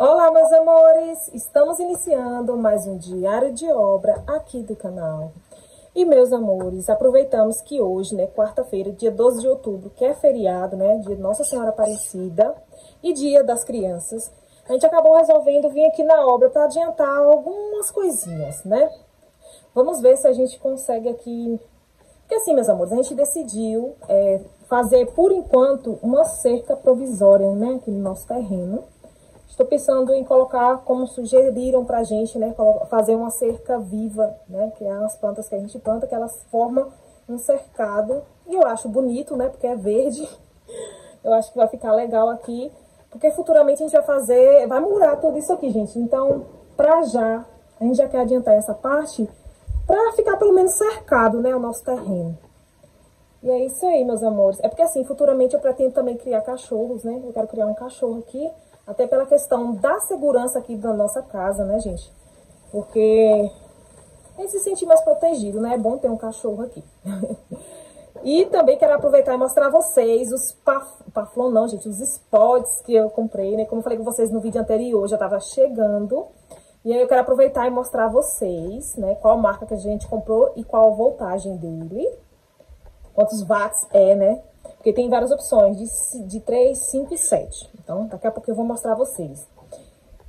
Olá, meus amores! Estamos iniciando mais um diário de obra aqui do canal. E, meus amores, aproveitamos que hoje, né, quarta-feira, dia 12 de outubro, que é feriado, né, dia Nossa Senhora Aparecida e dia das crianças, a gente acabou resolvendo vir aqui na obra para adiantar algumas coisinhas, né? Vamos ver se a gente consegue aqui... Porque assim, meus amores, a gente decidiu é, fazer, por enquanto, uma cerca provisória, né, aqui no nosso terreno. Estou pensando em colocar, como sugeriram pra gente, né, fazer uma cerca viva, né, que é as plantas que a gente planta, que elas formam um cercado. E eu acho bonito, né, porque é verde. Eu acho que vai ficar legal aqui, porque futuramente a gente vai fazer, vai murar tudo isso aqui, gente. Então, pra já, a gente já quer adiantar essa parte, pra ficar pelo menos cercado, né, o nosso terreno. E é isso aí, meus amores. É porque assim, futuramente eu pretendo também criar cachorros, né? Eu quero criar um cachorro aqui, até pela questão da segurança aqui da nossa casa, né, gente? Porque a gente se sentir mais protegido, né? É bom ter um cachorro aqui. e também quero aproveitar e mostrar a vocês os paf... paflon, não, gente, os spots que eu comprei, né? Como eu falei com vocês no vídeo anterior, já tava chegando. E aí eu quero aproveitar e mostrar a vocês, né? Qual marca que a gente comprou e qual a voltagem dele quantos watts é, né? Porque tem várias opções, de, de 3, 5 e 7. Então, daqui a pouco eu vou mostrar a vocês.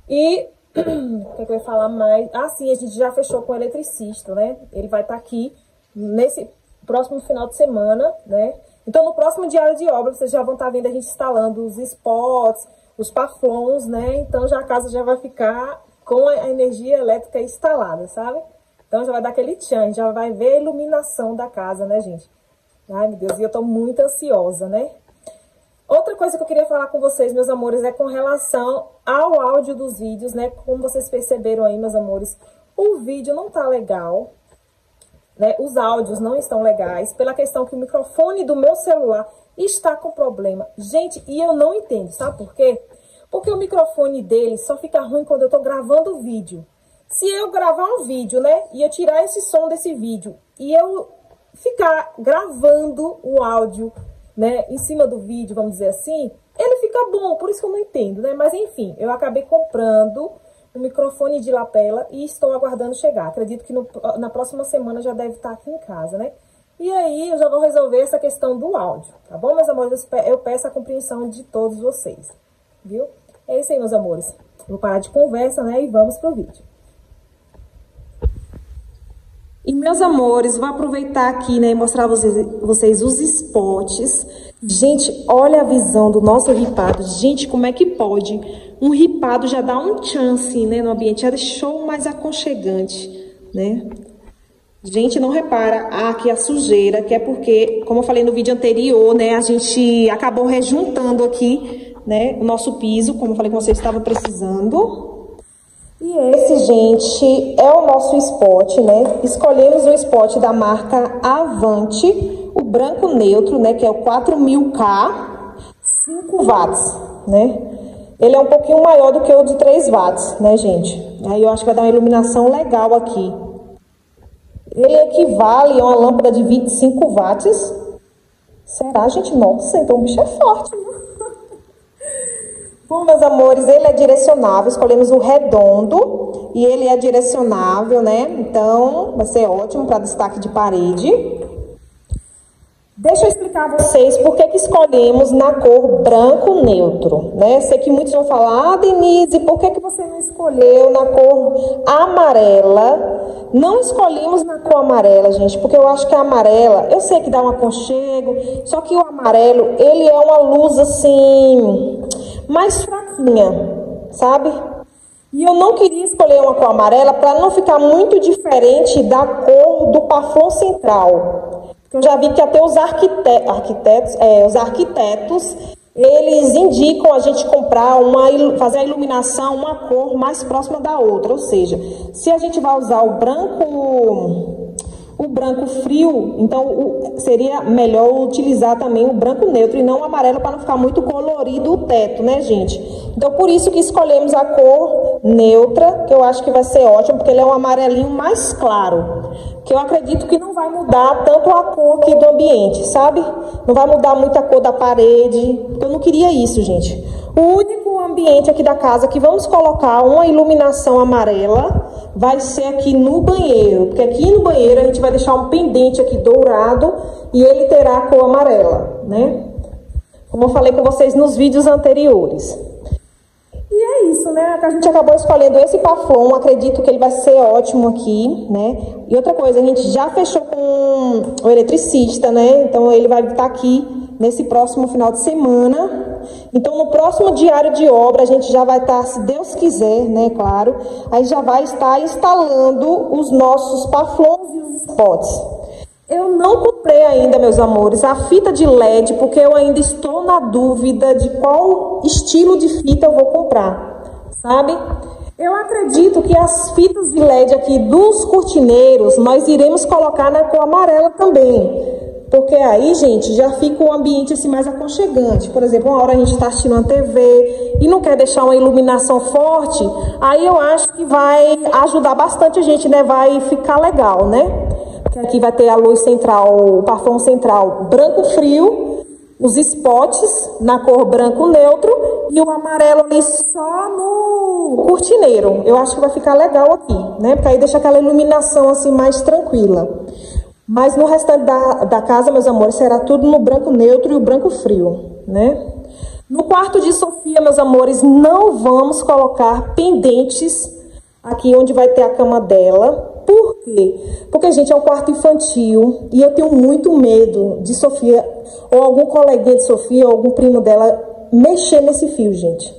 E, o que, é que eu ia falar mais? Ah, sim, a gente já fechou com o eletricista, né? Ele vai estar tá aqui nesse próximo final de semana, né? Então, no próximo diário de obra, vocês já vão estar tá vendo a gente instalando os spots, os paflons, né? Então, já a casa já vai ficar com a energia elétrica instalada, sabe? Então, já vai dar aquele tchan, já vai ver a iluminação da casa, né, gente? Ai, meu Deus, e eu tô muito ansiosa, né? Outra coisa que eu queria falar com vocês, meus amores, é com relação ao áudio dos vídeos, né? Como vocês perceberam aí, meus amores, o vídeo não tá legal, né? Os áudios não estão legais, pela questão que o microfone do meu celular está com problema. Gente, e eu não entendo, sabe por quê? Porque o microfone dele só fica ruim quando eu tô gravando o vídeo. Se eu gravar um vídeo, né, e eu tirar esse som desse vídeo, e eu ficar gravando o áudio, né, em cima do vídeo, vamos dizer assim, ele fica bom, por isso que eu não entendo, né? Mas enfim, eu acabei comprando um microfone de lapela e estou aguardando chegar. Acredito que no, na próxima semana já deve estar aqui em casa, né? E aí eu já vou resolver essa questão do áudio, tá bom, meus amores? Eu peço a compreensão de todos vocês, viu? É isso aí, meus amores. Vou parar de conversa, né? E vamos pro vídeo. E, meus amores, vou aproveitar aqui, né, e mostrar vocês, vocês os spots. Gente, olha a visão do nosso ripado. Gente, como é que pode? Um ripado já dá um chance, né, no ambiente. Já deixou mais aconchegante, né? Gente, não repara aqui a sujeira, que é porque, como eu falei no vídeo anterior, né, a gente acabou rejuntando aqui, né, o nosso piso, como eu falei que vocês estavam precisando. E esse, gente, é o nosso spot, né? Escolhemos o spot da marca Avante, o branco neutro, né? Que é o 4000K, 5 watts, né? Ele é um pouquinho maior do que o de 3 watts, né, gente? Aí eu acho que vai dar uma iluminação legal aqui. Ele equivale a uma lâmpada de 25 watts. Será, gente? Nossa, então o bicho é forte, né? Bom, meus amores, ele é direcionável, escolhemos o redondo e ele é direcionável, né? Então, vai ser ótimo para destaque de parede. Deixa eu explicar a vocês por que, que escolhemos na cor branco neutro, né? Sei que muitos vão falar, ah, Denise, por que, que você não escolheu na cor amarela? Não escolhemos na cor amarela, gente, porque eu acho que a amarela, eu sei que dá um aconchego, só que o amarelo, ele é uma luz assim mais fraquinha, sabe? E eu não queria escolher uma cor amarela para não ficar muito diferente da cor do pafon central. Eu já vi que até os arquitetos, arquitetos, é, os arquitetos, eles indicam a gente comprar uma, fazer a iluminação uma cor mais próxima da outra. Ou seja, se a gente vai usar o branco o branco frio, então o, seria melhor utilizar também o branco neutro e não o amarelo para não ficar muito colorido o teto, né, gente? Então, por isso que escolhemos a cor neutra, que eu acho que vai ser ótimo, porque ele é um amarelinho mais claro. Que eu acredito que não vai mudar tanto a cor aqui do ambiente, sabe? Não vai mudar muito a cor da parede, eu não queria isso, gente. O único ambiente aqui da casa que vamos colocar uma iluminação amarela vai ser aqui no banheiro, porque aqui no banheiro a gente vai deixar um pendente aqui dourado e ele terá cor amarela, né? Como eu falei com vocês nos vídeos anteriores. E é isso, né? A gente acabou escolhendo esse paflon, acredito que ele vai ser ótimo aqui, né? E outra coisa, a gente já fechou com o eletricista, né? Então ele vai estar aqui nesse próximo final de semana. Então no próximo diário de obra a gente já vai estar, se Deus quiser, né, claro, aí já vai estar instalando os nossos paflons e os spots. Eu não comprei ainda, meus amores, a fita de LED, porque eu ainda estou na dúvida de qual estilo de fita eu vou comprar, sabe? Eu acredito que as fitas de LED aqui dos cortineiros, nós iremos colocar na cor amarela também. Porque aí, gente, já fica um ambiente assim mais aconchegante. Por exemplo, uma hora a gente está assistindo uma TV e não quer deixar uma iluminação forte, aí eu acho que vai ajudar bastante a gente, né? Vai ficar legal, né? que aqui vai ter a luz central, o parfum central branco frio, os spots na cor branco neutro e o amarelo ali só no cortineiro. Eu acho que vai ficar legal aqui, né? Porque aí deixa aquela iluminação assim mais tranquila. Mas no restante da, da casa, meus amores, será tudo no branco neutro e o branco frio, né? No quarto de Sofia, meus amores, não vamos colocar pendentes aqui onde vai ter a cama dela, por quê? Porque, gente, é um quarto infantil e eu tenho muito medo de Sofia, ou algum coleguinha de Sofia, ou algum primo dela, mexer nesse fio, gente.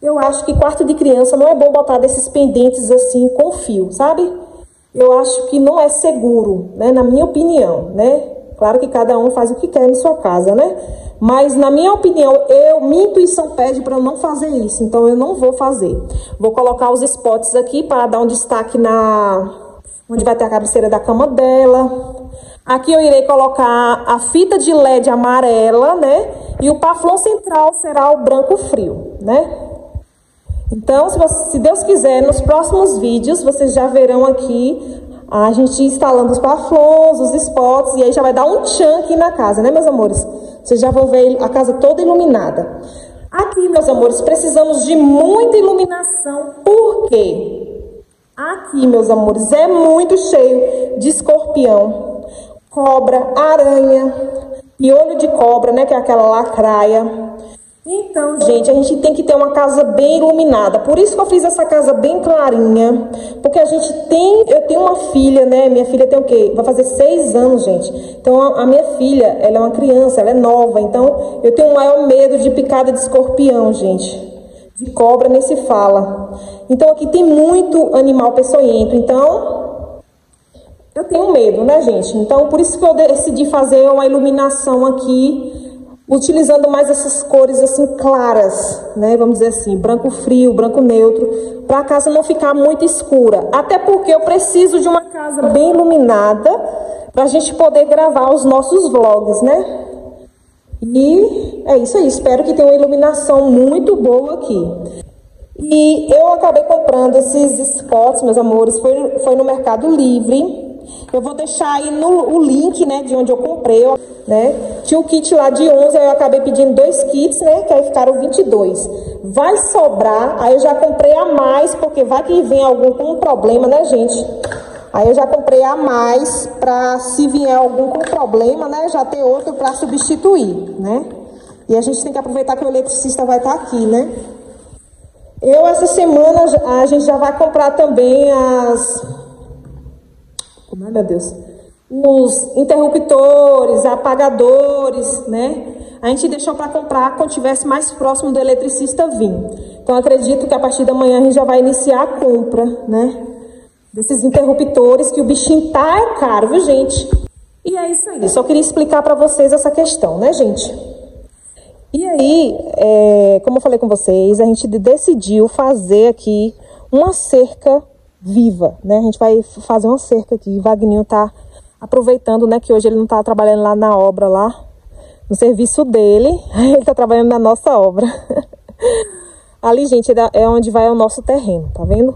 Eu acho que quarto de criança não é bom botar desses pendentes assim com fio, sabe? Eu acho que não é seguro, né? Na minha opinião, né? Claro que cada um faz o que quer em sua casa, né? Mas, na minha opinião, eu, minha intuição pede para eu não fazer isso. Então, eu não vou fazer. Vou colocar os spots aqui para dar um destaque na, onde vai ter a cabeceira da cama dela. Aqui eu irei colocar a fita de LED amarela, né? E o paflon central será o branco frio, né? Então, se, você, se Deus quiser, nos próximos vídeos, vocês já verão aqui a gente instalando os paflons, os spots, e aí já vai dar um tchan aqui na casa, né, meus amores? Vocês já vão ver a casa toda iluminada. Aqui, meus amores, precisamos de muita iluminação. Por quê? Aqui, meus amores, é muito cheio de escorpião, cobra, aranha, piolho de cobra, né, que é aquela lacraia. Então, gente, a gente tem que ter uma casa bem iluminada. Por isso que eu fiz essa casa bem clarinha. Porque a gente tem... Eu tenho uma filha, né? Minha filha tem o quê? Vai fazer seis anos, gente. Então, a minha filha, ela é uma criança, ela é nova. Então, eu tenho o maior medo de picada de escorpião, gente de cobra nesse fala. Então aqui tem muito animal peçonhento, então eu tenho medo, né, gente? Então por isso que eu decidi fazer uma iluminação aqui, utilizando mais essas cores assim claras, né? Vamos dizer assim, branco frio, branco neutro, para a casa não ficar muito escura. Até porque eu preciso de uma casa bem iluminada para a gente poder gravar os nossos vlogs, né? E é isso aí, espero que tenha uma iluminação muito boa aqui. E eu acabei comprando esses spots, meus amores, foi, foi no Mercado Livre. Eu vou deixar aí no, o link, né, de onde eu comprei, né? Tinha o kit lá de 11, aí eu acabei pedindo dois kits, né, que aí ficaram 22. Vai sobrar, aí eu já comprei a mais, porque vai que vem algum com problema, né, gente? Aí eu já comprei a mais para se vier algum com problema, né, já ter outro para substituir, né? E a gente tem que aproveitar que o eletricista vai estar tá aqui, né? Eu, essa semana, a gente já vai comprar também as... É, meu Deus? Os interruptores, apagadores, né? A gente deixou para comprar quando tivesse mais próximo do eletricista vir. Então, acredito que a partir da manhã a gente já vai iniciar a compra, né? desses interruptores, que o bichinho tá é caro, viu, gente? E é isso aí. Só queria explicar para vocês essa questão, né, gente? E aí, é, como eu falei com vocês, a gente decidiu fazer aqui uma cerca viva, né? A gente vai fazer uma cerca aqui. O Vagninho tá aproveitando, né, que hoje ele não tá trabalhando lá na obra, lá no serviço dele. Ele tá trabalhando na nossa obra. Ali, gente, é onde vai o nosso terreno, tá vendo?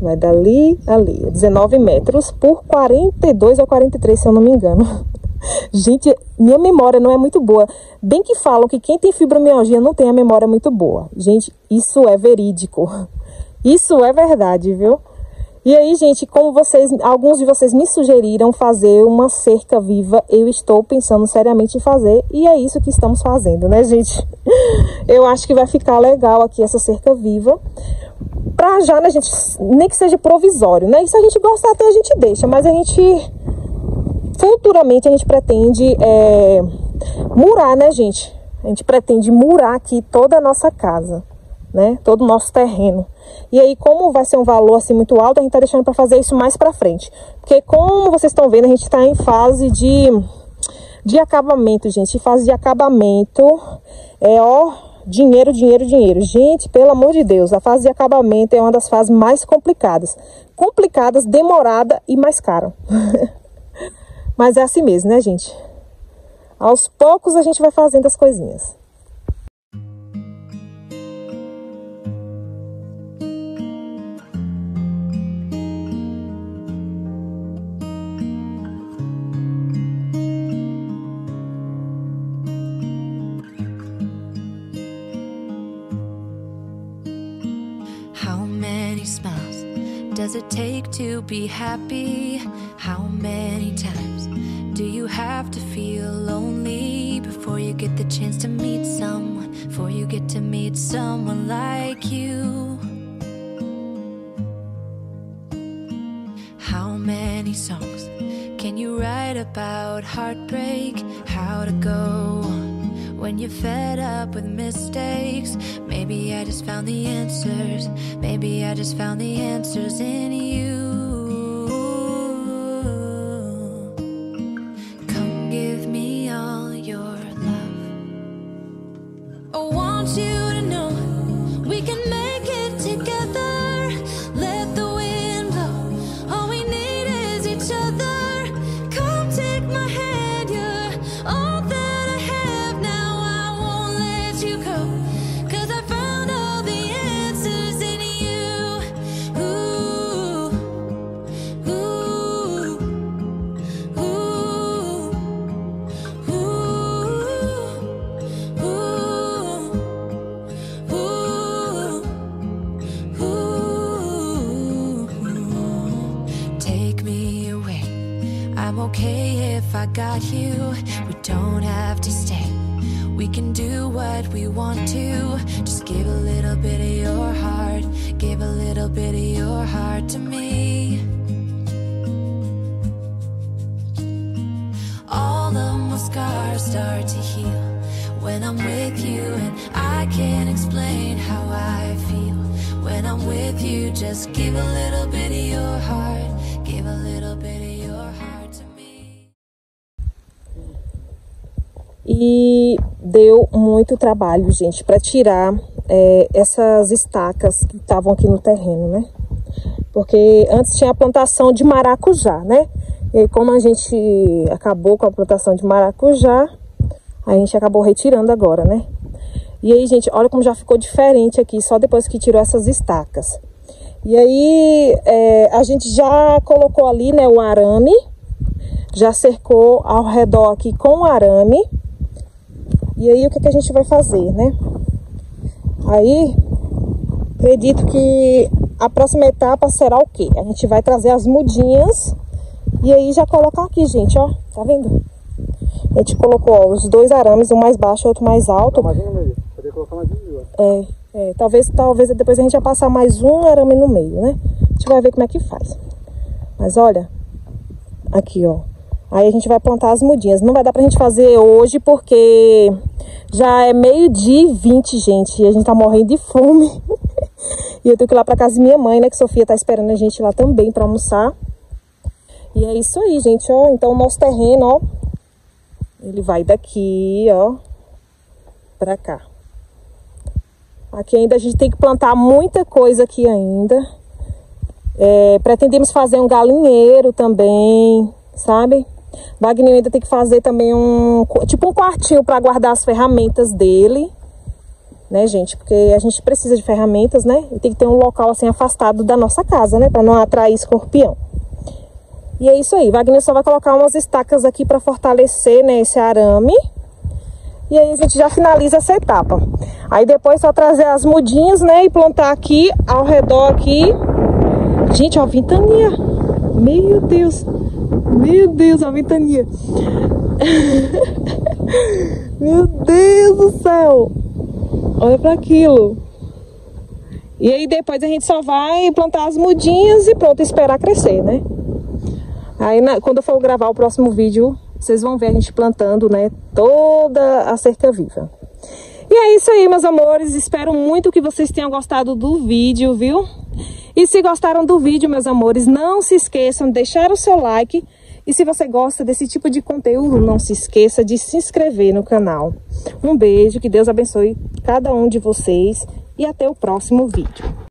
Vai dali ali, 19 metros por 42 ou 43, se eu não me engano. Gente, minha memória não é muito boa. Bem que falam que quem tem fibromialgia não tem a memória muito boa. Gente, isso é verídico. Isso é verdade, viu? E aí, gente, como vocês, alguns de vocês me sugeriram fazer uma cerca viva, eu estou pensando seriamente em fazer e é isso que estamos fazendo, né, gente? Eu acho que vai ficar legal aqui essa cerca viva. Pra já, né, gente, nem que seja provisório, né? E se a gente gostar até a gente deixa, mas a gente futuramente a gente pretende é, murar, né, gente? A gente pretende murar aqui toda a nossa casa, né? Todo o nosso terreno. E aí, como vai ser um valor assim muito alto, a gente tá deixando para fazer isso mais para frente. Porque como vocês estão vendo, a gente está em fase de de acabamento, gente. Fase de acabamento é ó, dinheiro, dinheiro, dinheiro. Gente, pelo amor de Deus, a fase de acabamento é uma das fases mais complicadas. Complicadas, demorada e mais cara. Mas é assim mesmo, né, gente? Aos poucos a gente vai fazendo as coisinhas. Be happy? How many times do you have to feel lonely before you get the chance to meet someone? Before you get to meet someone like you? How many songs can you write about heartbreak? How to go on when you're fed up with mistakes? Maybe I just found the answers. Maybe I just found the answers in you. Start to heal when I'm with you, and I can't explain how I feel. When I'm with you, just give a little bit of your heart, give a little bit of your heart to me. E deu muito trabalho, gente, para tirar é, essas estacas que estavam aqui no terreno, né? Porque antes tinha a plantação de maracujá, né? E como a gente acabou com a plantação de maracujá, a gente acabou retirando agora, né? E aí, gente, olha como já ficou diferente aqui, só depois que tirou essas estacas. E aí, é, a gente já colocou ali, né, o arame, já cercou ao redor aqui com o arame. E aí, o que, que a gente vai fazer, né? Aí, acredito que a próxima etapa será o quê? A gente vai trazer as mudinhas e aí já colocar aqui, gente, ó. Tá vendo? A gente colocou ó, os dois arames, um mais baixo e outro mais alto. mais um no meio. Poder colocar mais um. É, é, talvez, talvez depois a gente vai passar mais um arame no meio, né? A gente vai ver como é que faz. Mas olha, aqui, ó. Aí a gente vai plantar as mudinhas. Não vai dar pra gente fazer hoje porque já é meio-dia e vinte, gente. E a gente tá morrendo de fome. e eu tenho que ir lá pra casa de minha mãe, né? Que Sofia tá esperando a gente lá também pra almoçar. E é isso aí, gente, ó. Então, o nosso terreno, ó. Ele vai daqui, ó. Pra cá. Aqui ainda a gente tem que plantar muita coisa aqui ainda. É, pretendemos fazer um galinheiro também, sabe? Wagner ainda tem que fazer também um tipo um quartinho para guardar as ferramentas dele, né, gente? Porque a gente precisa de ferramentas, né? E tem que ter um local assim afastado da nossa casa, né, para não atrair escorpião. E é isso aí. Wagner só vai colocar umas estacas aqui para fortalecer, né, esse arame. E aí a gente já finaliza essa etapa. Aí depois só trazer as mudinhas, né, e plantar aqui ao redor aqui. Gente, ó, ventania. Meu Deus. Meu Deus, a ventania. Meu Deus do céu. Olha para aquilo. E aí depois a gente só vai plantar as mudinhas e pronto, esperar crescer, né? Aí na, quando eu for gravar o próximo vídeo, vocês vão ver a gente plantando, né, toda a cerca viva. E é isso aí, meus amores. Espero muito que vocês tenham gostado do vídeo, viu? E se gostaram do vídeo, meus amores, não se esqueçam de deixar o seu like. E se você gosta desse tipo de conteúdo, não se esqueça de se inscrever no canal. Um beijo, que Deus abençoe cada um de vocês e até o próximo vídeo.